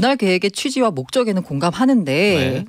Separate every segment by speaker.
Speaker 1: 분할 계획의 취지와 목적에는 공감하는데
Speaker 2: 네.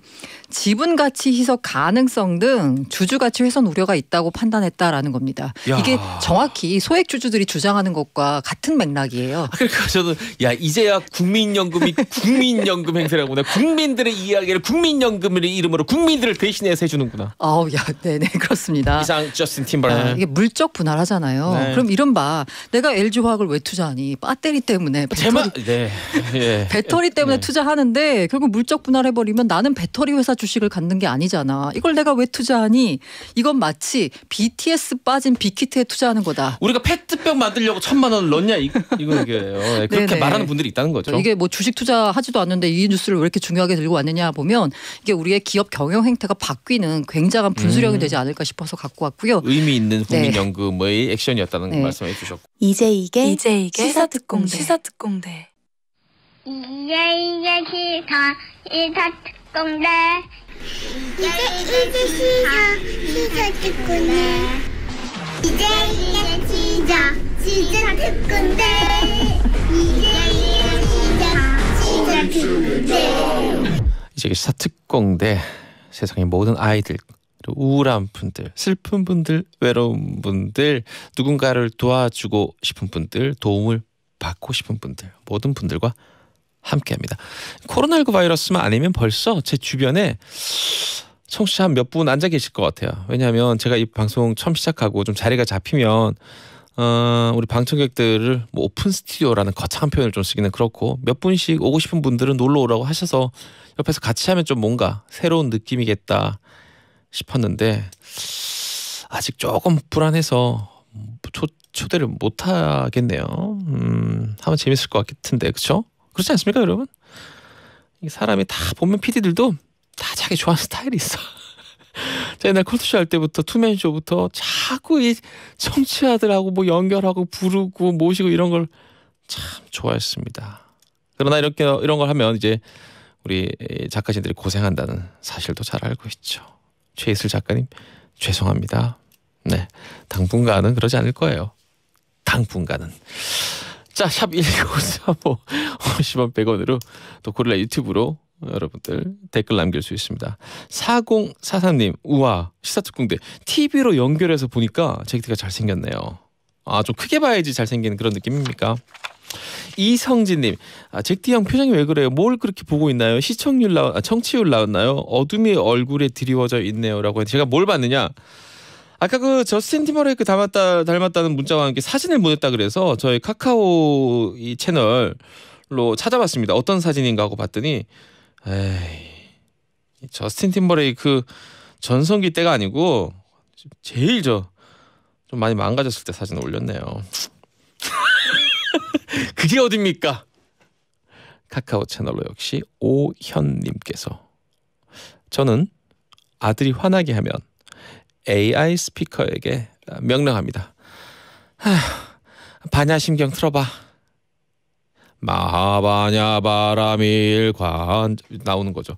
Speaker 1: 지분 가치 희석 가능성 등 주주 가치 훼손 우려가 있다고 판단했다라는 겁니다.
Speaker 2: 야.
Speaker 1: 이게 정확히 소액 주주들이 주장하는 것과 같은 맥락이에요.
Speaker 2: 아, 그러니까 저는 야 이제야 국민연금이 국민연금 행세라구나. 국민들의 이야기를 국민연금의 이름으로 국민들을 대신해서 해주는구나.
Speaker 1: 아우, 야, 네네 그렇습니다.
Speaker 2: 이상 저스틴
Speaker 1: 아,
Speaker 2: 팀버랜.
Speaker 1: 이게 물적 분할하잖아요.
Speaker 2: 네.
Speaker 1: 그럼 이른바 내가 LG 화학을 왜 투자하니? 배터리 때문에 배터리,
Speaker 2: 제마 네. 예.
Speaker 1: 배터리 때문에
Speaker 2: 네.
Speaker 1: 투자하는데 결국 물적 분할해 버리면 나는 배터리 회사 주식을 갖는 게 아니잖아. 이걸 내가 왜 투자하니? 이건 마치 BTS 빠진 빅히트에 투자하는 거다.
Speaker 2: 우리가 페트병 만들려고 천만 원을 넣냐 이, 이거 이게요. 네, 그렇게
Speaker 1: 네네.
Speaker 2: 말하는 분들이 있다는 거죠.
Speaker 1: 이게 뭐 주식 투자하지도 않는데 이 뉴스를 왜 이렇게 중요하게 들고 왔느냐 보면 이게 우리의 기업 경영 행태가 바뀌는 굉장한 분수령이
Speaker 2: 음.
Speaker 1: 되지 않을까 싶어서 갖고 왔고요.
Speaker 2: 의미 있는
Speaker 1: 네.
Speaker 2: 국민연금의 액션이었다는
Speaker 1: 네.
Speaker 2: 말씀해 주셨고.
Speaker 3: 이제 이게
Speaker 4: 이제 이게
Speaker 3: 시사특공대.
Speaker 4: 시사특공대.
Speaker 5: 이제 이제 시사 시사 특 공대 이제 이제 시사 특공대 이제 이제 시사 시사 특공대 이제 이제 시사 특공대
Speaker 2: 이제 사특공대 세상의 모든 아이들 우울한 분들, 슬픈 분들, 외로운 분들, 누군가를 도와주고 싶은 분들, 도움을 받고 싶은 분들, 모든 분들과 함께합니다. 코로나19 바이러스만 아니면 벌써 제 주변에 청취자 한몇분 앉아 계실 것 같아요. 왜냐하면 제가 이 방송 처음 시작하고 좀 자리가 잡히면 어, 우리 방청객들을 뭐 오픈 스튜디오라는 거창한 표현을 좀 쓰기는 그렇고 몇 분씩 오고 싶은 분들은 놀러 오라고 하셔서 옆에서 같이 하면 좀 뭔가 새로운 느낌이겠다 싶었는데 아직 조금 불안해서 초, 초대를 못 하겠네요. 음, 하면 재밌을 것 같은데 그렇죠? 그렇지 않습니까, 여러분? 이 사람이 다 보면 PD들도 다 자기 좋아하는 스타일이 있어. 제가 옛날 콜투쇼 할 때부터 투맨쇼부터 자꾸 이 청취자들하고 뭐 연결하고 부르고 모시고 이런 걸 참 좋아했습니다. 그러나 이렇게 이런 걸 하면 이제 우리 작가진들이 고생한다는 사실도 잘 알고 있죠. 최이슬 작가님 죄송합니다. 네, 당분간은 그러지 않을 거예요. 당분간은. 자, 샵 1935 50원 100원으로 또 고릴라 유튜브로 여러분들 댓글 남길 수 있습니다. 4043님, 우와, 시사특공대. TV로 연결해서 보니까 잭디가 잘생겼네요. 아, 좀 크게 봐야지 잘생기는 그런 느낌입니까? 이성진님, 아, 잭디 형 표정이 왜 그래요? 뭘 그렇게 보고 있나요? 시청률 나, 아, 청취율 나왔나요? 어둠이 얼굴에 드리워져 있네요라고 제가 뭘 봤느냐? 아까 그 저스틴 티머레이크 닮았다 닮았다는 문자와 함께 사진을 보냈다 그래서 저희 카카오 이 채널로 찾아봤습니다. 어떤 사진인가 하고 봤더니 에이 이 저스틴 팀버레이크 전성기 때가 아니고 제일 저 좀 많이 망가졌을 때 사진 올렸네요. 그게 어딥니까? 카카오 채널로 역시 오현님께서 저는 아들이 화나게 하면 AI 스피커에게 명령합니다. 하, 반야심경 틀어봐. 마하바냐 바라밀관 나오는 거죠.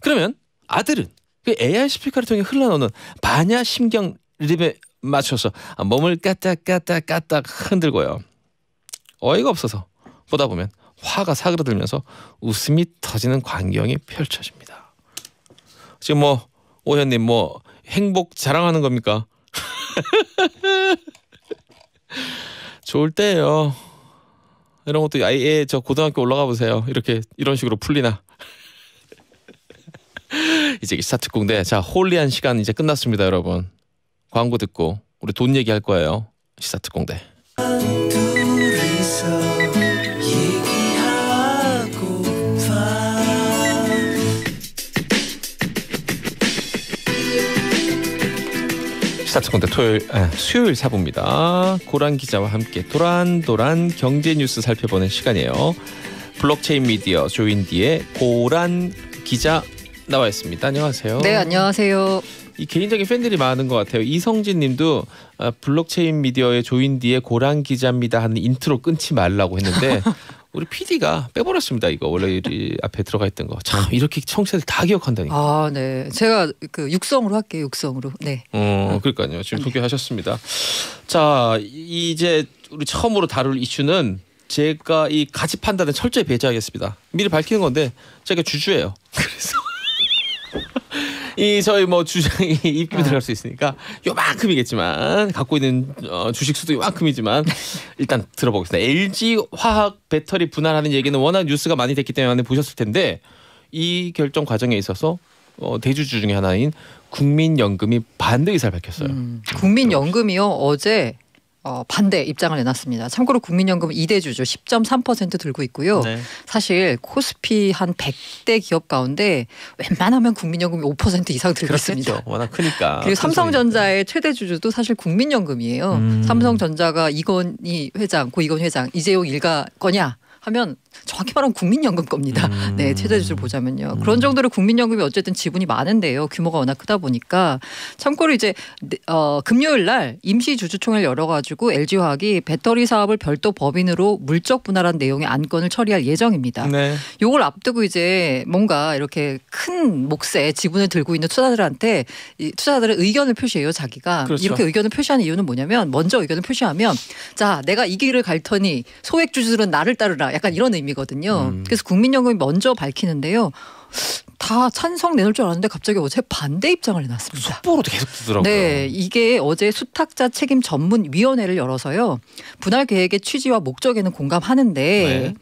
Speaker 2: 그러면 아들은 그 AI 스피커를 통해 흘러나오는 반야심경 리듬에 맞춰서 몸을 까딱까딱 까딱 흔들고요. 어이가 없어서 보다 보면 화가 사그러들면서 웃음이 터지는 광경이 펼쳐집니다. 지금 뭐 오현님 뭐 행복 자랑하는 겁니까? 좋을 때예요. 이런 것도 아예 저 고등학교 올라가 보세요. 이렇게 이런 식으로 풀리나. 이제 시사특공대 자 홀리한 시간 이제 끝났습니다, 여러분. 광고 듣고 우리 돈 얘기할 거예요. 시사 특공대. 시사특공대 토요일 아, 수요일 사부입니다. 고란 기자와 함께 도란도란 경제 뉴스 살펴보는 시간이에요. 블록체인 미디어 조인디의 고란 기자 나와 있습니다. 안녕하세요.
Speaker 1: 네, 안녕하세요.
Speaker 2: 이 개인적인 팬들이 많은 것 같아요. 이성진 님도 아, 블록체인 미디어의 조인디의 고란 기자입니다 하는 인트로 끊지 말라고 했는데 우리 PD가 빼버렸습니다. 이거 원래 이 앞에 들어가 있던 거. 참 이렇게 청취자들 다 기억한다니까.
Speaker 1: 아, 네. 제가 그 육성으로 할게요. 육성으로. 네.
Speaker 2: 어, 그러니까요. 지금 소개하셨습니다. 자, 이- 이제 우리 처음으로 다룰 이슈는 제가 이 가치 판단에 철저히 배제하겠습니다. 미리 밝히는 건데 제가 주주예요. 그래서 이 저희 뭐 주장이 입김이
Speaker 1: 아.
Speaker 2: 들어갈 수 있으니까 요만큼이겠지만 갖고 있는 어, 주식 수도 요만큼이지만 일단 들어보겠습니다. LG 화학 배터리 분할하는 얘기는 워낙 뉴스가 많이 됐기 때문에 보셨을 텐데 이 결정 과정에 있어서 어, 대주주 중에 하나인 국민연금이 반대 의사를 밝혔어요.
Speaker 1: 음, 국민연금이요 어제 어, 반대 입장을 내놨습니다. 참고로 국민연금은 2대 주주 10.3% 들고 있고요.
Speaker 2: 네.
Speaker 1: 사실 코스피 한 100대 기업 가운데 웬만하면 국민연금이 5% 이상 들고 있습니다.
Speaker 2: 그렇겠죠. 워낙 크니까.
Speaker 1: 그리고 삼성전자의 최대 주주도 사실 국민연금이에요.
Speaker 2: 음.
Speaker 1: 삼성전자가 이건희 회장, 고 이건 회장, 이재용 일가 거냐 하면 정확히 말하면 국민연금 겁니다.
Speaker 2: 음.
Speaker 1: 네, 최대 주주를 보자면요. 그런 정도로 국민연금이 어쨌든 지분이 많은데요. 규모가 워낙 크다 보니까 참고로 이제 어, 금요일 날 임시 주주총회를 열어가지고 LG화학이 배터리 사업을 별도 법인으로 물적 분할한 내용의 안건을 처리할 예정입니다.
Speaker 2: 네.
Speaker 1: 요걸 앞두고 이제 뭔가 이렇게 큰 몫의 지분을 들고 있는 투자자들한테 이 투자자들의 의견을 표시해요 자기가
Speaker 2: 그렇죠.
Speaker 1: 이렇게 의견을 표시하는 이유는 뭐냐면 먼저 의견을 표시하면 자 내가 이 길을 갈 터니 소액 주주들은 나를 따르라 약간 이런 의미 거든요
Speaker 2: 음.
Speaker 1: 그래서 국민연금이 먼저 밝히는데요 다 찬성 내놓을 줄 알았는데 갑자기 어제 반대 입장을 내놨습니다.
Speaker 2: 속보로도 계속 뜨더라고요.
Speaker 1: 네, 이게 어제 수탁자 책임 전문 위원회를 열어서요. 분할 계획의 취지와 목적에는 공감하는데
Speaker 2: 네.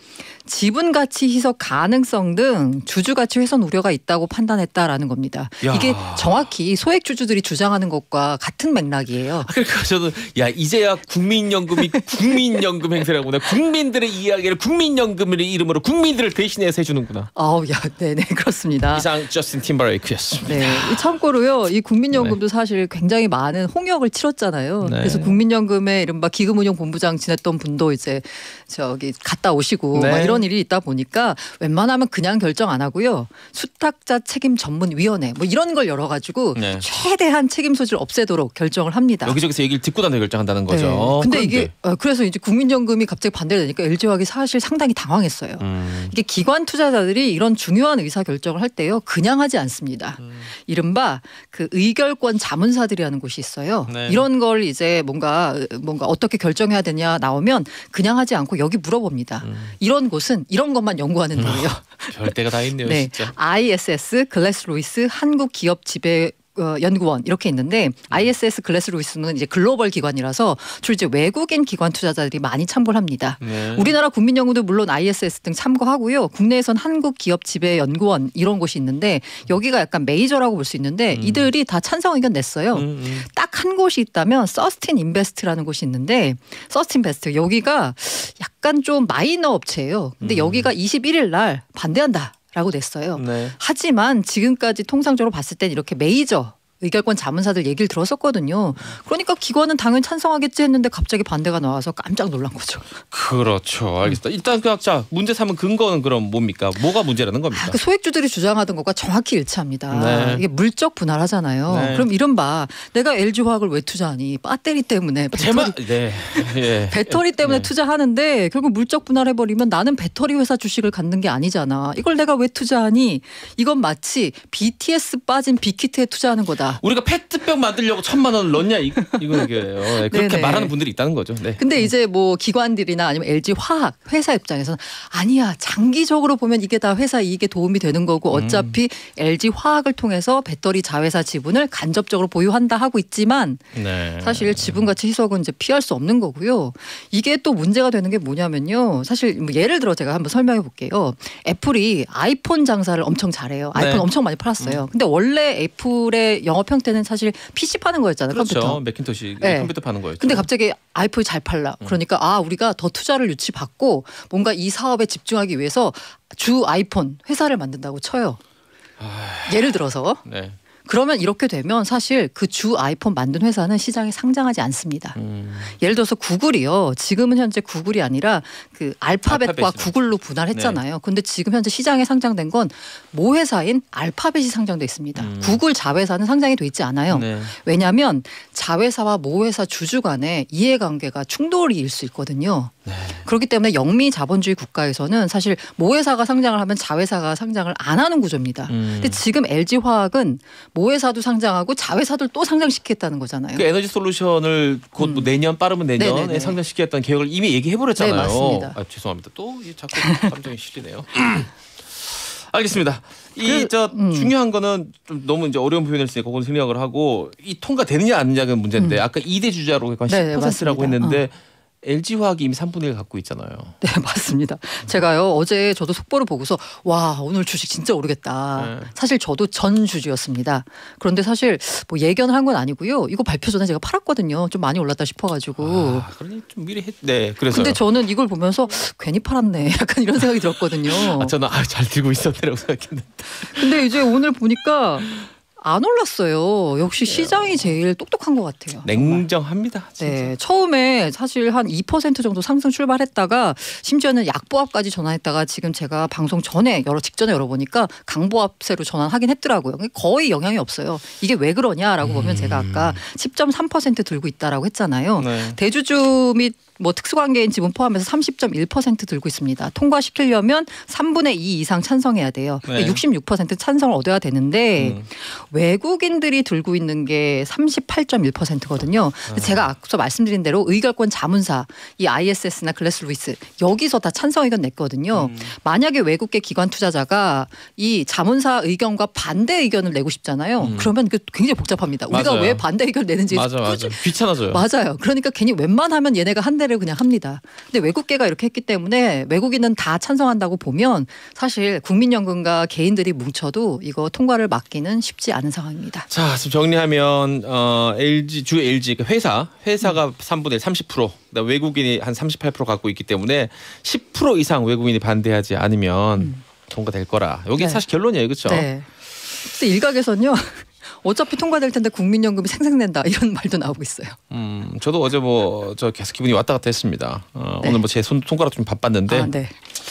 Speaker 1: 지분 가치 희석 가능성 등 주주 가치 훼손 우려가 있다고 판단했다라는 겁니다.
Speaker 2: 야.
Speaker 1: 이게 정확히 소액 주주들이 주장하는 것과 같은 맥락이에요.
Speaker 2: 아, 그러니까 저는 야 이제야 국민연금이 국민연금 행세라고 나 국민들의 이야기를 국민연금의 이름으로 국민들을 대신해서 해주는구나.
Speaker 1: 아우, 야, 네네 그렇습니다.
Speaker 2: 이상 저스틴 팀버레이크였습니다.
Speaker 1: 네, 이 참고로요, 이 국민연금도 사실 굉장히 많은 홍역을 치렀잖아요.
Speaker 2: 네.
Speaker 1: 그래서 국민연금의 이른바 기금운용 본부장 지냈던 분도 이제 저기 갔다 오시고
Speaker 2: 네.
Speaker 1: 막 이런 일이 있다 보니까 웬만하면 그냥 결정 안 하고요, 수탁자 책임 전문 위원회 뭐 이런 걸 열어 가지고
Speaker 2: 네.
Speaker 1: 최대한 책임 소지를 없애도록 결정을 합니다.
Speaker 2: 여기저기서 얘기를 듣고 나서 결정한다는 거죠.
Speaker 1: 네. 근데
Speaker 2: 그런데,
Speaker 1: 이게 어, 그래서 이제 국민연금이 갑자기 반대를 되니까 LG화학이 사실 상당히 당황했어요.
Speaker 2: 음,
Speaker 1: 이게 기관 투자자들이 이런 중요한 의사 결정을 할때 요 그냥 하지 않습니다.
Speaker 2: 음.
Speaker 1: 이른바 그 의결권 자문사들이라는 곳이 있어요.
Speaker 2: 네.
Speaker 1: 이런 걸 이제 뭔가 뭔가 어떻게 결정해야 되냐 나오면 그냥 하지 않고 여기 물어봅니다.
Speaker 2: 음.
Speaker 1: 이런 곳은 이런 것만 연구하는 데예요.
Speaker 2: 별대가 다 있네요,
Speaker 1: 네,
Speaker 2: 진짜.
Speaker 1: ISS 글래스로이스 한국 기업 지배 어, 연구원 이렇게 있는데 ISS 글래스로이스는 이제 글로벌 기관이라서 주로 이제 외국인 기관 투자자들이 많이 참고를 합니다.
Speaker 2: 네.
Speaker 1: 우리나라 국민연구도 물론 ISS 등 참고하고요. 국내에선 한국 기업 지배 연구원 이런 곳이 있는데 여기가 약간 메이저라고 볼 수 있는데
Speaker 2: 음.
Speaker 1: 이들이 다 찬성 의견 냈어요.
Speaker 2: 음, 음.
Speaker 1: 딱한 곳이 있다면 서스틴베스트라는 곳이 있는데 서스틴베스트 여기가 약간 좀 마이너 업체예요. 근데
Speaker 2: 음.
Speaker 1: 여기가 21일 날 반대한다 라고 냈어요.
Speaker 2: 네.
Speaker 1: 하지만 지금까지 통상적으로 봤을 땐 이렇게 메이저 의결권 자문사들 얘기를 들었었거든요. 그러니까 기관은 당연히 찬성하겠지 했는데 갑자기 반대가 나와서 깜짝 놀란 거죠.
Speaker 2: 그렇죠. 알겠습니다. 일단 그자 문제 삼은 근거는 그럼 뭡니까? 뭐가 문제라는 겁니까?
Speaker 1: 그 소액주들이 주장하던 것과 정확히 일치합니다.
Speaker 2: 네.
Speaker 1: 이게 물적 분할하잖아요.
Speaker 2: 네.
Speaker 1: 그럼 이른바 내가 LG화학을 왜 투자하니? 배터리 때문에 배터리,
Speaker 2: 제마 네. 예.
Speaker 1: 배터리 때문에
Speaker 2: 네.
Speaker 1: 투자하는데 결국 물적 분할해버리면 나는 배터리 회사 주식을 갖는 게 아니잖아. 이걸 내가 왜 투자하니? 이건 마치 BTS 빠진 빅히트에 투자하는 거다.
Speaker 2: 우리가 페트병 만들려고 천만 원을 넣냐 이, 이거 이게요. 네, 그렇게
Speaker 1: 네네.
Speaker 2: 말하는 분들이 있다는 거죠. 네.
Speaker 1: 근데 이제 뭐 기관들이나 아니면 LG 화학 회사 입장에서는 아니야 장기적으로 보면 이게 다 회사 이익에 도움이 되는 거고 어차피 LG 화학을 통해서 배터리 자회사 지분을 간접적으로 보유한다 하고 있지만
Speaker 2: 네.
Speaker 1: 사실 지분 가치 희석은 이제 피할 수 없는 거고요. 이게 또 문제가 되는 게 뭐냐면요. 사실 뭐 예를 들어 제가 한번 설명해 볼게요. 애플이 아이폰 장사를 엄청 잘해요. 아이폰
Speaker 2: 네.
Speaker 1: 엄청 많이 팔았어요. 근데 원래 애플의 영업 형태는 사실 PC 파는 거였잖아요.
Speaker 2: 그렇죠.
Speaker 1: 컴퓨터.
Speaker 2: 맥킨토시
Speaker 1: 네.
Speaker 2: 컴퓨터 파는 거였죠.
Speaker 1: 근데 갑자기 아이폰이 잘 팔라.
Speaker 2: 음.
Speaker 1: 그러니까 아 우리가 더 투자를 유치받고 뭔가 이 사업에 집중하기 위해서 주 아이폰 회사를 만든다고 쳐요. 예를 들어서
Speaker 2: 네.
Speaker 1: 그러면 이렇게 되면 사실 그 주 아이폰 만든 회사는 시장에 상장하지 않습니다.
Speaker 2: 음.
Speaker 1: 예를 들어서 구글이요. 지금은 현재 구글이 아니라 그 알파벳과
Speaker 2: 알파벳이요.
Speaker 1: 구글로 분할했잖아요. 근데 지금 현재 시장에 상장된 건 모 회사인 알파벳이 상장돼 있습니다.
Speaker 2: 음.
Speaker 1: 구글 자회사는 상장이 돼 있지 않아요.
Speaker 2: 네.
Speaker 1: 왜냐하면 자회사와 모회사 주주 간의 이해관계가 충돌일 수 있거든요.
Speaker 2: 네.
Speaker 1: 그렇기 때문에 영미 자본주의 국가에서는 사실 모회사가 상장을 하면 자회사가 상장을 안 하는 구조입니다.
Speaker 2: 음.
Speaker 1: 근데 지금 LG 화학은 모회사도 상장하고 자회사들 또 상장시키겠다는 거잖아요.
Speaker 2: 그 에너지 솔루션을 곧뭐 내년 빠르면 내년에
Speaker 1: 네네네.
Speaker 2: 상장시키겠다는 계획을 이미 얘기해 버렸잖아요.
Speaker 1: 네, 맞습니다.
Speaker 2: 아, 죄송합니다. 또이 자꾸 감정이 실리네요. 알겠습니다. 이
Speaker 1: 그,
Speaker 2: 저
Speaker 1: 음.
Speaker 2: 중요한 거는 좀 너무 이제 어려운 표현을 쓰니까 그건 생략을 하고 이 통과되느냐 안 되느냐가 문제인데 아까 2대 주자로 약간
Speaker 1: 음. 네네,
Speaker 2: 10%라고
Speaker 1: 맞습니다. 어.
Speaker 2: 했는데 LG 화학이 이미 3분의 1 갖고 있잖아요.
Speaker 1: 네, 맞습니다. 제가요, 어제 저도 속보를 보고서, 와, 오늘 주식 진짜 오르겠다.
Speaker 2: 네.
Speaker 1: 사실 저도 전 주주였습니다. 그런데 사실 뭐 예견을 한건 아니고요. 이거 발표 전에 제가 팔았거든요. 좀 많이 올랐다 싶어가지고.
Speaker 2: 아, 그러니 좀 미리 했. 네, 그래서.
Speaker 1: 근데 저는 이걸 보면서 괜히 팔았네. 약간 이런 생각이 들었거든요.
Speaker 2: 아, 저는 아, 잘 들고 있었네라고 생각했는데.
Speaker 1: 근데 이제 오늘 보니까 안 올랐어요. 역시 시장이 제일 똑똑한 것 같아요.
Speaker 2: 냉정합니다. 진짜.
Speaker 1: 네, 처음에 사실 한 2% 정도 상승 출발했다가 심지어는 약보합까지 전환했다가 지금 제가 방송 전에 열어 직전에 열어보니까 강보합세로 전환하긴 했더라고요. 거의 영향이 없어요. 이게 왜 그러냐라고 보면 제가 아까 10.3% 들고 있다라고 했잖아요.
Speaker 2: 네.
Speaker 1: 대주주 및 뭐 특수관계인 지분 포함해서 30.1% 들고 있습니다. 통과시키려면 3분의 2 이상 찬성해야 돼요.
Speaker 2: 네.
Speaker 1: 66% 찬성을 얻어야 되는데
Speaker 2: 음.
Speaker 1: 외국인들이 들고 있는 게 38.1%거든요.
Speaker 2: 아.
Speaker 1: 제가 앞서 말씀드린 대로 의결권 자문사 이 ISS나 글래스 루이스 여기서 다 찬성 의견 냈거든요.
Speaker 2: 음.
Speaker 1: 만약에 외국계 기관 투자자가 이 자문사 의견과 반대 의견을 내고 싶잖아요.
Speaker 2: 음.
Speaker 1: 그러면 그 굉장히 복잡합니다. 우리가
Speaker 2: 맞아요.
Speaker 1: 왜 반대 의견 내는지
Speaker 2: 맞아, 맞아. 귀찮아져요.
Speaker 1: 맞아요. 그러니까 괜히 웬만하면 얘네가 한 대를 그냥 합니다. 근데 외국계가 이렇게 했기 때문에 외국인은 다 찬성한다고 보면 사실 국민연금과 개인들이 뭉쳐도 이거 통과를 막기는 쉽지 않은 상황입니다.
Speaker 2: 자, 지금 정리하면 어, LG 주 LG 그 회사 회사가
Speaker 1: 음.
Speaker 2: 3분의 30%, 그다음 외국인이 한 38% 갖고 있기 때문에 10% 이상 외국인이 반대하지 않으면 통과될 거라. 여기
Speaker 1: 음. 네.
Speaker 2: 사실 결론이에요, 그렇죠?
Speaker 1: 네. 일각에서는요. 어차피 통과될 텐데 국민연금이 생생낸다 이런 말도 나오고 있어요.
Speaker 2: 음, 저도 어제 뭐 저 계속 기분이 왔다 갔다 했습니다. 어,
Speaker 1: 네.
Speaker 2: 오늘 뭐 제 손 손가락 좀 바빴는데
Speaker 1: 아, 네.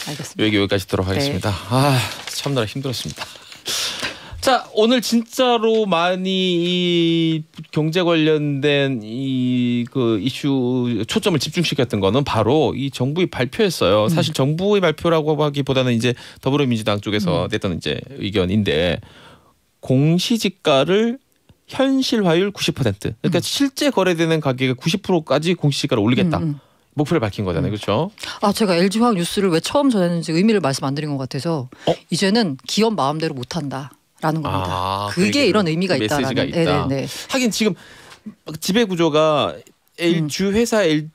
Speaker 1: 알겠습니다.
Speaker 2: 여기 여기까지 듣도록 하겠습니다. 아, 참느라 힘들었습니다. 자, 오늘 진짜로 많이 이 경제 관련된 이 그 이슈 초점을 집중시켰던 거는 바로 이 정부의 발표였어요. 사실 정부의 발표라고 하기보다는 이제 더불어민주당 쪽에서 냈던 이제 의견인데 공시지가를 현실화율 90% 그러니까 실제 거래되는 가격의 90%까지 공시지가를 올리겠다.
Speaker 1: 음, 음.
Speaker 2: 목표를 밝힌 거잖아요. 그렇죠?
Speaker 1: 아 제가 LG 화학 뉴스를 왜 처음 전했는지 의미를 말씀 안 드린 것 같아서
Speaker 2: 어?
Speaker 1: 이제는 기업 마음대로 못 한다 라는 겁니다.
Speaker 2: 아,
Speaker 1: 그게 이런 의미가
Speaker 2: 그 메시지가
Speaker 1: 있다라는.
Speaker 2: 있다.
Speaker 1: 네네네.
Speaker 2: 하긴 지금 지배 구조가
Speaker 1: 음.
Speaker 2: 주 회사 에,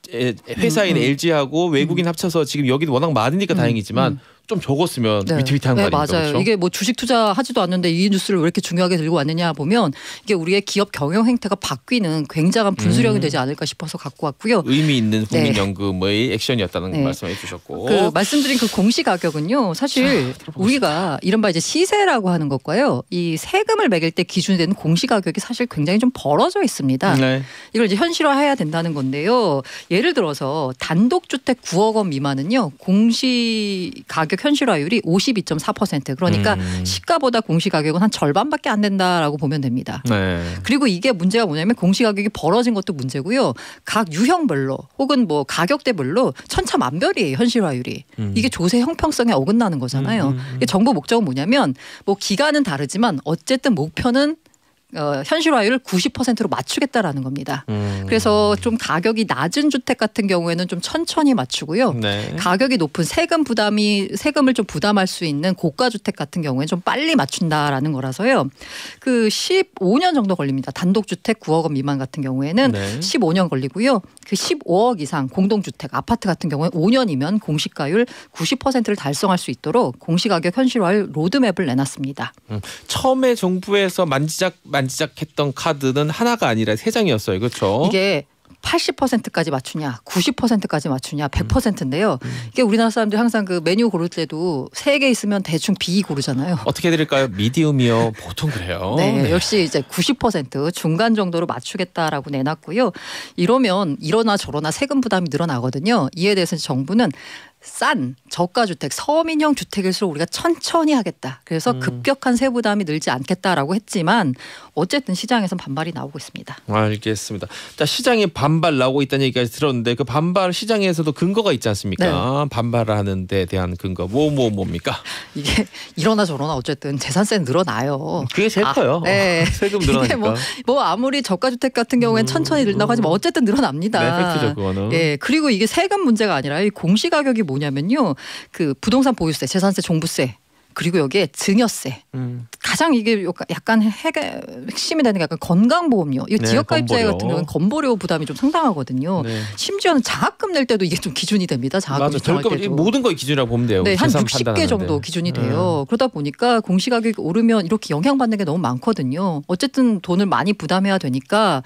Speaker 2: 회사인
Speaker 1: 음, 음.
Speaker 2: LG하고 외국인 합쳐서 지금 여기는 워낙 많으니까
Speaker 1: 음,
Speaker 2: 다행이지만
Speaker 1: 음.
Speaker 2: 좀 적었으면
Speaker 1: 네.
Speaker 2: 위태위태한 거
Speaker 1: 네,
Speaker 2: 아닙니까?
Speaker 1: 맞아요.
Speaker 2: 그렇죠?
Speaker 1: 이게 뭐 주식 투자하지도 않는데 이 뉴스를 왜 이렇게 중요하게 들고 왔느냐 보면 이게 우리의 기업 경영 행태가 바뀌는 굉장한 분수령이
Speaker 2: 음.
Speaker 1: 되지 않을까 싶어서 갖고 왔고요.
Speaker 2: 의미 있는
Speaker 1: 네.
Speaker 2: 국민연금의 액션이었다는
Speaker 1: 네.
Speaker 2: 말씀해 주셨고
Speaker 1: 그 말씀드린 그 공시 가격은요. 사실 우리가 이른바 이제 시세라고 하는 것과요. 이 세금을 매길 때 기준이 되는 공시 가격이 사실 굉장히 좀 벌어져 있습니다.
Speaker 2: 네.
Speaker 1: 이걸 이제 현실화해야 된다는 건데요. 예를 들어서 단독 주택 9억 원 미만은요. 공시 가격 현실화율이 52.4% 그러니까
Speaker 2: 음.
Speaker 1: 시가보다 공시 가격은 한 절반밖에 안 된다라고 보면 됩니다.
Speaker 2: 네.
Speaker 1: 그리고 이게 문제가 뭐냐면 공시 가격이 벌어진 것도 문제고요. 각 유형별로 혹은 뭐 가격대별로 천차만별이에요 현실화율이.
Speaker 2: 음.
Speaker 1: 이게 조세 형평성에 어긋나는 거잖아요.
Speaker 2: 음, 음, 음.
Speaker 1: 정부 목적은 뭐냐면 뭐 기간은 다르지만 어쨌든 목표는 어, 현실화율을 90%로 맞추겠다라는 겁니다.
Speaker 2: 음.
Speaker 1: 그래서 좀 가격이 낮은 주택 같은 경우에는 좀 천천히 맞추고요.
Speaker 2: 네.
Speaker 1: 가격이 높은 세금 부담이 세금을 좀 부담할 수 있는 고가 주택 같은 경우에 좀 빨리 맞춘다라는 거라서요. 그 15년 정도 걸립니다. 단독 주택 9억 원 미만 같은 경우에는
Speaker 2: 네.
Speaker 1: 15년 걸리고요. 그 15억 이상 공동 주택 아파트 같은 경우에 5년이면 공시가율 90%를 달성할 수 있도록 공시가격 현실화율 로드맵을 내놨습니다.
Speaker 2: 음. 처음에 정부에서 만지작 만 지작했던 카드는 하나가 아니라 세 장이었어요. 그렇죠?
Speaker 1: 이게 80%까지 맞추냐, 90%까지 맞추냐, 100%인데요. 이게 우리나라 사람들이 항상 그 메뉴 고를 때도 세 개 있으면 대충 B 고르잖아요.
Speaker 2: 어떻게 드릴까요? 미디움이요. 보통 그래요.
Speaker 1: 네, 역시 이제 90% 중간 정도로 맞추겠다라고 내놨고요. 이러면 이러나 저러나 세금 부담이 늘어나거든요. 이에 대해서 정부는 싼 저가 주택, 서민형 주택일수록 우리가 천천히 하겠다. 그래서
Speaker 2: 음.
Speaker 1: 급격한 세부 담이 늘지 않겠다라고 했지만 어쨌든 시장에선 반발이 나오고 있습니다.
Speaker 2: 알겠습니다. 자 시장에 반발 나오고 있다는 얘기까지 들었는데 그 반발 시장에서도 근거가 있지 않습니까?
Speaker 1: 네.
Speaker 2: 반발을 하는 데 대한 근거 뭐 뭐 뭡니까?
Speaker 1: 이게 이러나 저러나 어쨌든 재산세 늘어나요.
Speaker 2: 그게 제일
Speaker 1: 아,
Speaker 2: 커요.
Speaker 1: 네.
Speaker 2: 세금 늘어나니까.
Speaker 1: 뭐, 뭐 아무리 저가 주택 같은 경우엔
Speaker 2: 음,
Speaker 1: 천천히 늘다고 하지만 어쨌든 늘어납니다.
Speaker 2: 네, 팩트죠 그거는.
Speaker 1: 예, 그리고 이게 세금 문제가 아니라 이 공시 가격이 뭐 냐면요. 그 부동산 보유세, 재산세, 종부세 그리고 여기에 증여세.
Speaker 2: 음.
Speaker 1: 가장 이게 약간 핵- 핵심이 되는 게 약간 건강보험료. 이
Speaker 2: 네,
Speaker 1: 지역가입자회
Speaker 2: 건보료.
Speaker 1: 같은 경우는 건보료 부담이 좀 상당하거든요.
Speaker 2: 네.
Speaker 1: 심지어는 장학금 낼 때도 이게 좀 기준이 됩니다. 장학금
Speaker 2: 거면
Speaker 1: 때도.
Speaker 2: 모든 거의 기준이라고 보면 돼요.
Speaker 1: 네, 한
Speaker 2: 재산
Speaker 1: 60개
Speaker 2: 판단하는데.
Speaker 1: 정도 기준이 돼요.
Speaker 2: 음.
Speaker 1: 그러다 보니까 공시가격이 오르면 이렇게 영향받는 게 너무 많거든요. 어쨌든 돈을 많이 부담해야 되니까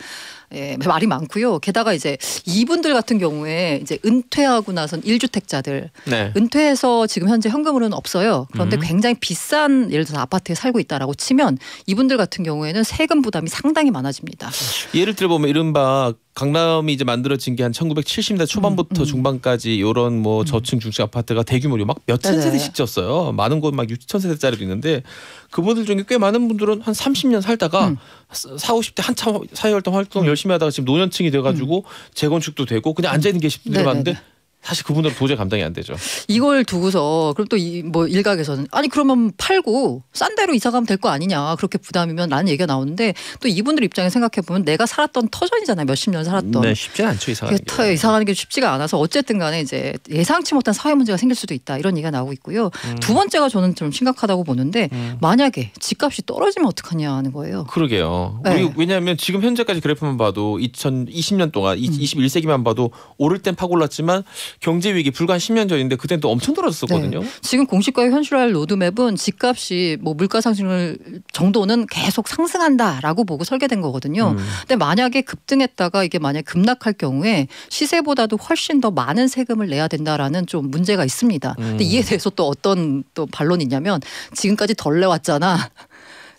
Speaker 1: 예, 말이 많고요. 게다가 이제 이분들 같은 경우에 이제 은퇴하고 나선 1주택자들
Speaker 2: 네.
Speaker 1: 은퇴해서 지금 현재 현금으로는 없어요. 그런데
Speaker 2: 음.
Speaker 1: 굉장히 비싼 예를 들어서 아파트에 살고 있다라고 치면 이분들 같은 경우에는 세금 부담이 상당히 많아집니다.
Speaker 2: 예를 들어 보면 이른바 강남이 이제 만들어진 게 한 1970년대 초반부터
Speaker 1: 음, 음.
Speaker 2: 중반까지 이런 뭐 저층 중층 아파트가 대규모로 막 몇천. 세대씩 지었어요. 많은 곳 막 6천 세대짜리도 있는데 그분들 중에 꽤 많은 분들은 한 30년 살다가
Speaker 1: 음.
Speaker 2: 4, 50대 한참 사회활동 활동 열심히 하다가 지금 노년층이 돼가지고 재건축도 되고 그냥 앉아 있는
Speaker 1: 음. 네네네.
Speaker 2: 많은데 사실 그분들은 도저히 감당이 안 되죠.
Speaker 1: 이걸 두고서 그럼 또이뭐 일각에서는 아니 그러면 팔고 싼 데로 이사 가면 될 거 아니냐 그렇게 부담이면 라는 얘기가 나오는데 또 이분들 입장에 생각해 보면 내가 살았던 터전이잖아요 몇십 년 살았던
Speaker 2: 네, 쉽지는 않죠 이사 가는
Speaker 1: 그게 터 이사 가는 게 쉽지가 않아서 어쨌든 간에 이제 예상치 못한 사회 문제가 생길 수도 있다 이런 얘기가 나오고 있고요
Speaker 2: 음.
Speaker 1: 두 번째가 저는 좀 심각하다고 보는데
Speaker 2: 음.
Speaker 1: 만약에 집값이 떨어지면 어떡하냐 하는 거예요
Speaker 2: 그러게요.
Speaker 1: 네.
Speaker 2: 우리 왜냐하면 지금 현재까지 그래프만 봐도 2020년 동안 이
Speaker 1: 음.
Speaker 2: 21세기만 봐도 오를 땐팍 올랐지만 경제 위기 불과 한 10년 전인데 그땐 또 엄청 떨어졌었거든요.
Speaker 1: 지금 공시가에 현실화할 로드맵은 집값이 뭐 물가 상승률 정도는 계속 상승한다라고 보고 설계된 거거든요.
Speaker 2: 음.
Speaker 1: 근데 만약에 급등했다가 이게 만약 급락할 경우에 시세보다도 훨씬 더 많은 세금을 내야 된다라는 좀 문제가 있습니다. 근데
Speaker 2: 음.
Speaker 1: 이에 대해서 또 어떤 또 반론이 있냐면 지금까지 덜 내왔잖아.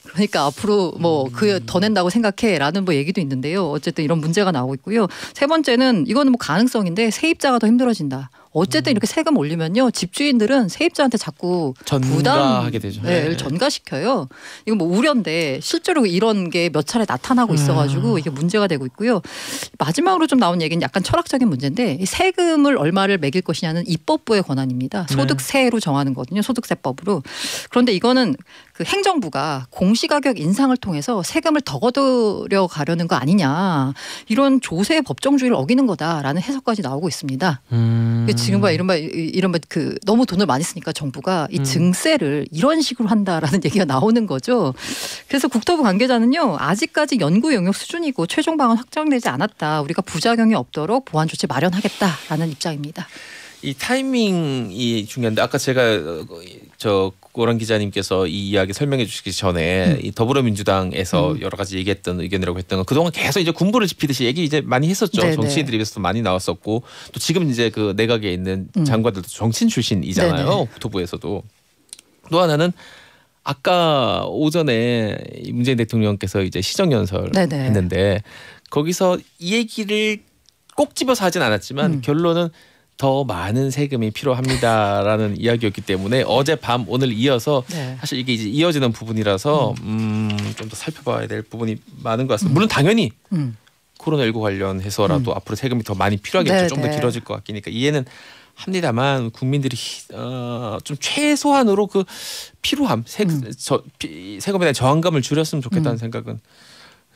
Speaker 1: 그러니까 앞으로 뭐 그 더 낸다고 생각해라는 뭐 얘기도 있는데요. 어쨌든 이런 문제가 나오고 있고요. 세 번째는 이거는 뭐 가능성인데 세입자가 더 힘들어진다. 어쨌든 이렇게 세금 올리면요 집주인들은 세입자한테 자꾸
Speaker 2: 전가하게 되죠.
Speaker 1: 네,
Speaker 2: 네.
Speaker 1: 전가시켜요. 이건 뭐 우려인데 실제로 이런 게 몇 차례 나타나고 있어가지고 이게 문제가 되고 있고요. 마지막으로 좀 나온 얘기는 약간 철학적인 문제인데 이 세금을 얼마를 매길 것이냐는 입법부의 권한입니다.
Speaker 2: 네.
Speaker 1: 소득세로 정하는 거거든요. 소득세법으로. 그런데 이거는 그 행정부가 공시가격 인상을 통해서 세금을 더 거두려 가려는 거 아니냐 이런 조세 법정주의를 어기는 거다라는 해석까지 나오고 있습니다.
Speaker 2: 음.
Speaker 1: 지금 봐 이른바 이- 이른바 그 너무 돈을 많이 쓰니까 정부가 이
Speaker 2: 음.
Speaker 1: 증세를 이런 식으로 한다라는 얘기가 나오는 거죠. 그래서 국토부 관계자는요 아직까지 연구 영역 수준이고 최종 방안 확정되지 않았다. 우리가 부작용이 없도록 보완 조치 마련하겠다라는 입장입니다.
Speaker 2: 이 타이밍이 중요한데 아까 제가 어, 저 고란 기자님께서 이 이야기 설명해 주시기 전에 이 더불어민주당에서
Speaker 1: 음.
Speaker 2: 여러 가지 얘기했던 의견이라고 했던 건 그동안 계속 이제 군부를 지피듯이 얘기 이제 많이 했었죠.
Speaker 1: 네네.
Speaker 2: 정치인들 입에서도 많이 나왔었고 또 지금 이제 그 내각에 있는
Speaker 1: 음.
Speaker 2: 장관들도 정치인 출신이잖아요.
Speaker 1: 네네.
Speaker 2: 국토부에서도 또 하나는 아까 오전에 이 문재인 대통령께서 이제 시정연설
Speaker 1: 네네.
Speaker 2: 했는데 거기서 이 얘기를 꼭 집어서 하진 않았지만
Speaker 1: 음.
Speaker 2: 결론은 더 많은 세금이 필요합니다라는 이야기였기 때문에 어제 밤 오늘 이어서
Speaker 1: 네.
Speaker 2: 사실 이게 이제 이어지는 부분이라서 음, 좀더 살펴봐야 될 부분이 많은 것 같습니다. 물론 당연히
Speaker 1: 음.
Speaker 2: 코로나19 관련해서라도 앞으로 세금이 더 많이 필요하겠죠.
Speaker 1: 네,
Speaker 2: 좀더
Speaker 1: 네.
Speaker 2: 길어질 것 같기니까 이해는 합니다만 국민들이 어, 좀 최소한으로 그 필요함 세,
Speaker 1: 음.
Speaker 2: 저, 피- 세금에 대한 저항감을 줄였으면 좋겠다는
Speaker 1: 음.
Speaker 2: 생각은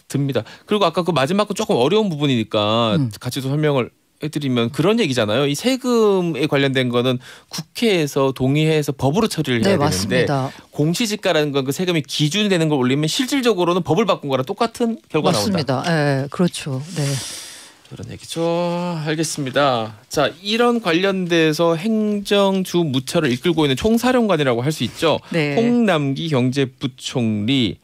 Speaker 2: 듭니다. 그리고 아까 그 마지막 건 조금 어려운 부분이니까
Speaker 1: 음.
Speaker 2: 같이 또 설명을 해드리면 그런 얘기잖아요. 이 세금에 관련된 거는 국회에서 동의해서 법으로 처리를
Speaker 1: 네
Speaker 2: 해야 되는데
Speaker 1: 맞습니다.
Speaker 2: 공시지가라는 건 그 세금이 기준이 되는 걸 올리면 실질적으로는 법을 바꾼 거랑 똑같은 결과 나온다.
Speaker 1: 맞습니다. 예, 그렇죠. 네.
Speaker 2: 그런 얘기죠. 알겠습니다. 자, 이런 관련돼서 행정주 무처를 이끌고 있는 총사령관이라고 할 수 있죠.
Speaker 1: 네.
Speaker 2: 홍남기 경제부총리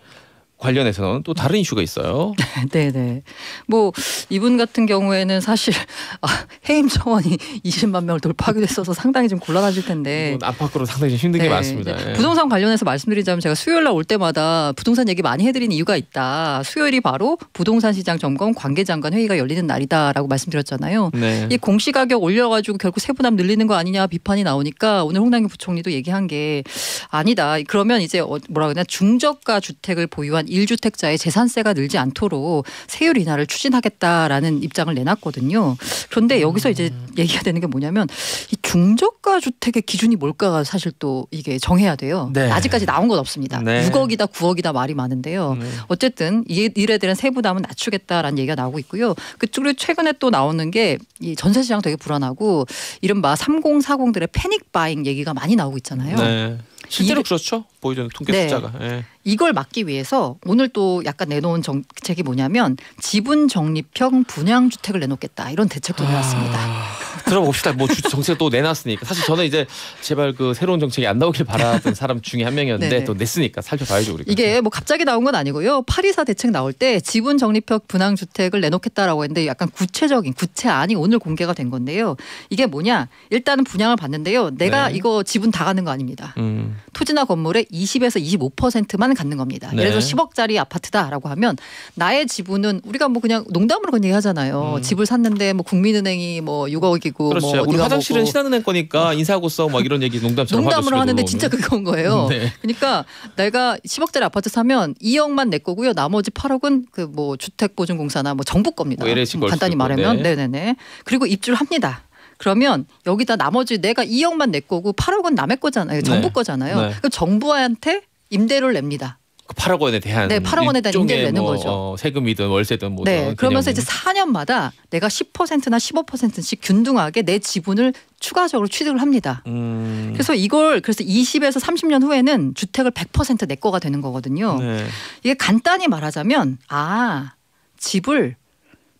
Speaker 2: 관련해서는 또 다른 이슈가 있어요.
Speaker 1: 네네. 뭐 이분 같은 경우에는 사실 아, 해임 정원이 20만 명을 돌파하기도 했어서 상당히 좀 곤란하실 텐데.
Speaker 2: 이건 안팎으로 상당히 좀 힘든 게
Speaker 1: 네,
Speaker 2: 많습니다.
Speaker 1: 네.
Speaker 2: 예.
Speaker 1: 부동산 관련해서 말씀드리자면 제가 수요일 날 올 때마다 부동산 얘기 많이 해드린 이유가 있다. 수요일이 바로 부동산 시장 점검 관계장관 회의가 열리는 날이다라고 말씀드렸잖아요.
Speaker 2: 네.
Speaker 1: 이 공시가격 올려가지고 결국 세분함 늘리는 거 아니냐 비판이 나오니까 오늘 홍남기 부총리도 얘기한 게 아니다. 그러면 이제 어- 뭐라 그러냐 중저가 주택을 보유한 1주택자의 재산세가 늘지 않도록 세율 인하를 추진하겠다라는 입장을 내놨거든요. 그런데 여기서 이제
Speaker 2: 음.
Speaker 1: 얘기가 되는 게 뭐냐면 이 중저가 주택의 기준이 뭘까가 사실 또 이게 정해야 돼요.
Speaker 2: 네.
Speaker 1: 아직까지 나온 건 없습니다.
Speaker 2: 네.
Speaker 1: 6억이다 9억이다 말이 많은데요.
Speaker 2: 네.
Speaker 1: 어쨌든 이 일에 대한 세부담은 낮추겠다라는 얘기가 나오고 있고요. 그리고 최근에 또 나오는 게 이 전세 시장 되게 불안하고 이른바 3040들의 패닉 바잉 얘기가 많이 나오고 있잖아요.
Speaker 2: 네. 실제로
Speaker 1: 이게-
Speaker 2: 그렇죠. 보여주는 통계
Speaker 1: 네.
Speaker 2: 숫자가. 예.
Speaker 1: 이걸 막기 위해서 오늘 또 약간 내놓은 정책이 뭐냐면 지분 적립형 분양 주택을 내놓겠다 이런 대책도 내놨습니다.
Speaker 2: 아, 들어봅시다. 뭐 주- 정책 또 내놨으니까 사실 저는 이제 제발 그 새로운 정책이 안 나오길 바라던 사람 중에 한 명이었는데
Speaker 1: 네네.
Speaker 2: 또 냈으니까 살펴봐야죠 우리가.
Speaker 1: 이게 뭐 갑자기 나온 건 아니고요. 824 대책 나올 때 지분 적립형 분양 주택을 내놓겠다라고 했는데 약간 구체적인 구체안이 오늘 공개가 된 건데요. 이게 뭐냐? 일단은 분양을 받는데요. 내가
Speaker 2: 네.
Speaker 1: 이거 지분 다 갖는 거 아닙니다.
Speaker 2: 음.
Speaker 1: 토지나 건물의 20에서 25%만 갖는 겁니다.
Speaker 2: 네.
Speaker 1: 예를 들어 10억짜리 아파트다라고 하면 나의 지분은 우리가 뭐 그냥 농담으로 그런 얘기 하잖아요.
Speaker 2: 음.
Speaker 1: 집을 샀는데 뭐 국민은행이 뭐 6억이 고
Speaker 2: 그렇죠.
Speaker 1: 뭐
Speaker 2: 우리 화장실은 신한은행 거니까 인사하고 써막 이런 얘기 농담처럼
Speaker 1: 농담으로 하는데 진짜
Speaker 2: 들어오면.
Speaker 1: 그건 거예요.
Speaker 2: 네.
Speaker 1: 그러니까 내가 10억짜리 아파트 사면 2억만 내 거고요. 나머지 8억은 그 뭐 주택보증공사나 뭐 정부 겁니다.
Speaker 2: 뭐
Speaker 1: 간단히 말하면
Speaker 2: 네.
Speaker 1: 네네네. 그리고 입주를 합니다. 그러면 여기다 나머지 내가 2억만 내 거고 8억은 남의 거잖아요. 정부
Speaker 2: 네.
Speaker 1: 거잖아요.
Speaker 2: 네.
Speaker 1: 그럼 정부한테 임대료를 냅니다.
Speaker 2: 그 8억 원에 대한
Speaker 1: 네, 8억 원에 대한 임대를 내는
Speaker 2: 뭐,
Speaker 1: 거죠.
Speaker 2: 어, 세금이든 월세든 뭐
Speaker 1: 네. 그러면서. 이제 4년마다 내가 10%나 15%씩 균등하게 내 지분을 추가적으로 취득을 합니다.
Speaker 2: 음.
Speaker 1: 그래서 이걸 그래서 20에서 30년 후에는 주택을 100%내 거가 되는 거거든요.
Speaker 2: 네.
Speaker 1: 이게 간단히 말하자면 아 집을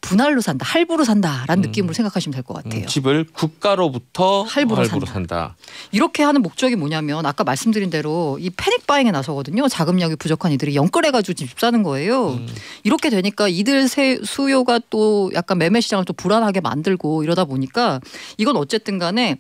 Speaker 1: 분할로 산다, 할부로 산다라는
Speaker 2: 음.
Speaker 1: 느낌으로 생각하시면 될 것 같아요.
Speaker 2: 음, 집을 국가로부터
Speaker 1: 할부로
Speaker 2: 산다.
Speaker 1: 이렇게 하는 목적이 뭐냐면 아까 말씀드린 대로 이 패닉 바잉에 나서거든요. 자금력이 부족한 이들이 연끌해가지고 집 사는 거예요.
Speaker 2: 음.
Speaker 1: 이렇게 되니까 이들 세 수요가 또 약간 매매 시장을 또 불안하게 만들고 이러다 보니까 이건 어쨌든 간에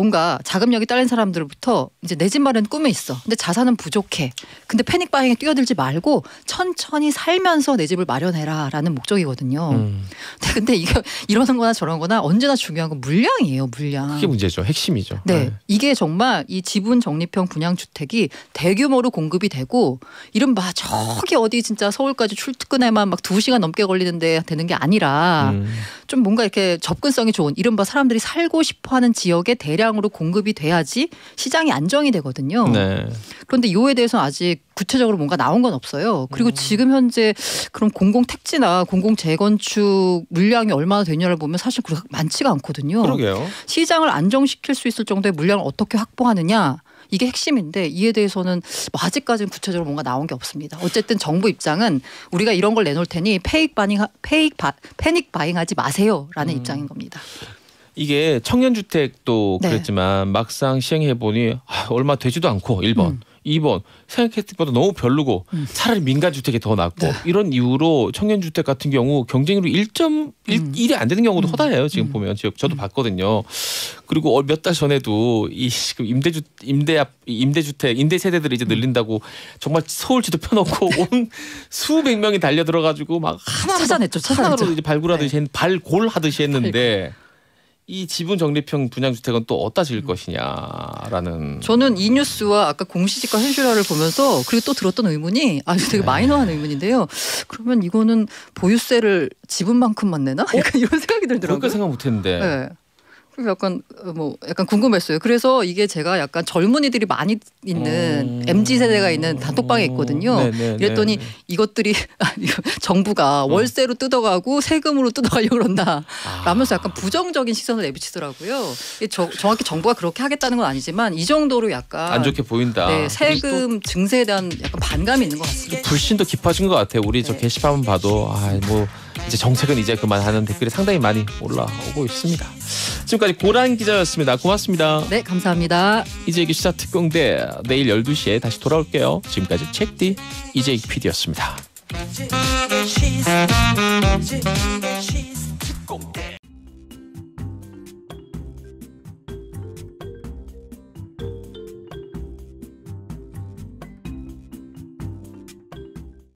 Speaker 1: 뭔가 자금력이 딸린 사람들부터 이제 내 집 마련 꿈에 있어. 근데 자산은 부족해. 근데 패닉 바잉에 뛰어들지 말고 천천히 살면서 내 집을 마련해라라는 목적이거든요.
Speaker 2: 음.
Speaker 1: 근데 이게 이러는 거나 저런 거나 언제나 중요한 건 물량이에요, 물량.
Speaker 2: 그게 문제죠. 핵심이죠.
Speaker 1: 네. 이게 정말 이 지분 적립형 분양 주택이 대규모로 공급이 되고 이른바 저기 어디 진짜 서울까지 출퇴근에만 막 두 시간 넘게 걸리는데 되는 게 아니라
Speaker 2: 음.
Speaker 1: 좀 뭔가 이렇게 접근성이 좋은 이른바 사람들이 살고 싶어 하는 지역에 대 량으로 공급이 돼야지 시장이 안정이 되거든요.
Speaker 2: 네.
Speaker 1: 그런데 이거에 대해서는 아직 구체적으로 뭔가 나온 건 없어요. 그리고
Speaker 2: 음.
Speaker 1: 지금 현재 그런 공공 택지나 공공 재건축 물량이 얼마나 되냐를 보면 사실 그렇게 많지가 않거든요.
Speaker 2: 그러게요.
Speaker 1: 시장을 안정시킬 수 있을 정도의 물량을 어떻게 확보하느냐 이게 핵심인데 이에 대해서는 뭐 아직까지는 구체적으로 뭔가 나온 게 없습니다. 어쨌든 정부 입장은 우리가 이런 걸 내놓을 테니 페이크 바잉 페이크 바, 패닉 바잉하지 마세요라는
Speaker 2: 음.
Speaker 1: 입장인 겁니다.
Speaker 2: 이게 청년 주택도
Speaker 1: 네.
Speaker 2: 그랬지만 막상 시행해 보니 아, 얼마 되지도 않고 1번.
Speaker 1: 음.
Speaker 2: 2번 생각했을 때보다 너무 별로고
Speaker 1: 음.
Speaker 2: 차라리 민간 주택이 더 낫고
Speaker 1: 네.
Speaker 2: 이런 이유로 청년 주택 같은 경우 경쟁률이 1.1
Speaker 1: 음.
Speaker 2: 1이 안 되는 경우도
Speaker 1: 음.
Speaker 2: 허다해요 지금
Speaker 1: 음.
Speaker 2: 보면 지금 저도 봤거든요. 그리고 몇 달 전에도 이 지금 임대주 임대 임대주택 임대 세대들이
Speaker 1: 음.
Speaker 2: 이제 늘린다고 정말 서울지도 펴놓고 온 수백 명이 달려 들어가지고 막 하나로
Speaker 1: 찾아냈죠.
Speaker 2: 하나로 이제 발굴하듯이
Speaker 1: 네.
Speaker 2: 했- 발골하듯이 했는데 이 지분 적립형 분양 주택은 또 어디다
Speaker 1: 음.
Speaker 2: 지을 것이냐라는
Speaker 1: 저는 이 뉴스와 아까 공시지가 현실화를 보면서 그리고 또 들었던 의문이 아주 되게
Speaker 2: 네.
Speaker 1: 마이너한 의문인데요. 그러면 이거는 보유세를 지분만큼만 내나? 약간 이런 생각이 들더라고요.
Speaker 2: 그렇게 생각 못했는데
Speaker 1: 네. 약간 어, 뭐 약간 궁금했어요. 그래서 이게 제가 약간 젊은이들이 많이 있는
Speaker 2: 음.
Speaker 1: mz 세대가 있는 단톡방에 있거든요.
Speaker 2: 네네네.
Speaker 1: 이랬더니 이것들이 아, 정부가 월세로 뜯어가고 세금으로 뜯어가려고 그런다.
Speaker 2: 아.
Speaker 1: 라면서 약간 부정적인 시선을 내비치더라고요. 저- 정확히 정부가 그렇게 하겠다는 건 아니지만 이 정도로 약간
Speaker 2: 안 좋게 보인다.
Speaker 1: 네, 세금 증세에 대한 약간 반감이 있는
Speaker 2: 것또
Speaker 1: 같습니다.
Speaker 2: 불신도 깊어진 것 같아요. 우리 저
Speaker 1: 네.
Speaker 2: 게시판 봐도 아뭐 이제 정책은 이제 그만하는 댓글이 상당히 많이 올라오고 있습니다. 지금까지 고란 기자였습니다. 고맙습니다.
Speaker 1: 네, 감사합니다.
Speaker 2: 이재기 시사 특공대 내일 12시에 다시 돌아올게요. 지금까지 책디 이재기 PD였습니다.